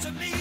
to me.